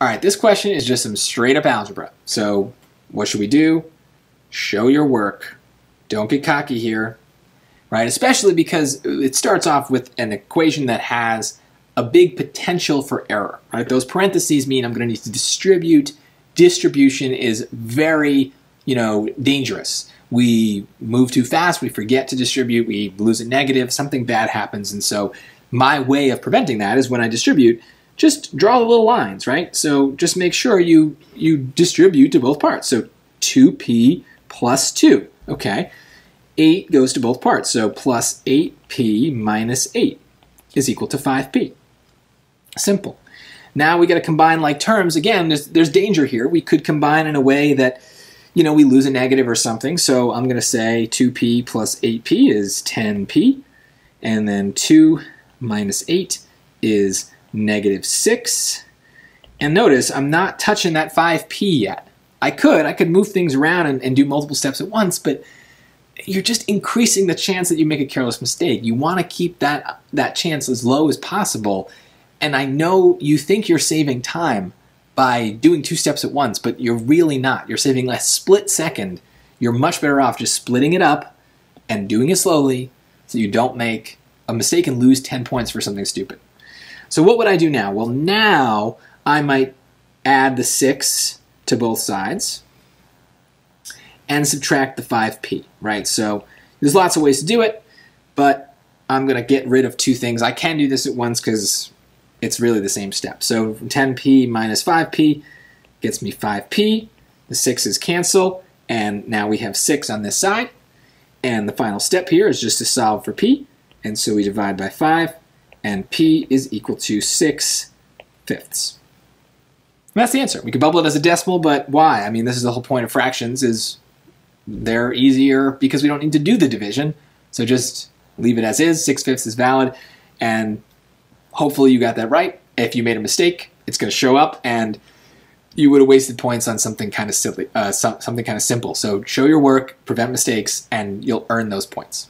All right, this question is just some straight up algebra. So what should we do? Show your work. Don't get cocky here, right? Especially because it starts off with an equation that has a big potential for error, right? Those parentheses mean I'm going to need to distribute. Distribution is very, you know, dangerous. We move too fast, we forget to distribute, we lose a negative, something bad happens. And so my way of preventing that is when I distribute, just draw the little lines, right? So just make sure you, you distribute to both parts. So 2p plus 2, okay? 8 goes to both parts, so plus 8p minus 8 is equal to 5p. Simple. Now we got to combine like terms. Again, there's, there's danger here. We could combine in a way that, you know, we lose a negative or something. So I'm going to say 2p plus 8p is 10p. And then 2 minus 8 is negative 6. And notice I'm not touching that 5p yet. I could. I could move things around and, and do multiple steps at once, but you're just increasing the chance that you make a careless mistake. You want to keep that, that chance as low as possible. And I know you think you're saving time by doing two steps at once, but you're really not. You're saving a split second. You're much better off just splitting it up and doing it slowly so you don't make a mistake and lose 10 points for something stupid. So what would I do now? Well, now I might add the 6 to both sides and subtract the 5p, right? So there's lots of ways to do it, but I'm going to get rid of two things. I can do this at once because it's really the same step. So 10p minus 5p gets me 5p. The 6's cancel, and now we have 6 on this side. And the final step here is just to solve for p. And so we divide by 5, and p is equal to 6 fifths. And that's the answer. We could bubble it as a decimal, but why? I mean, this is the whole point of fractions is they're easier because we don't need to do the division. So just leave it as is. 6 fifths is valid. And hopefully you got that right. If you made a mistake, it's going to show up and you would have wasted points on something kind of silly, uh, something kind of simple. So show your work, prevent mistakes, and you'll earn those points.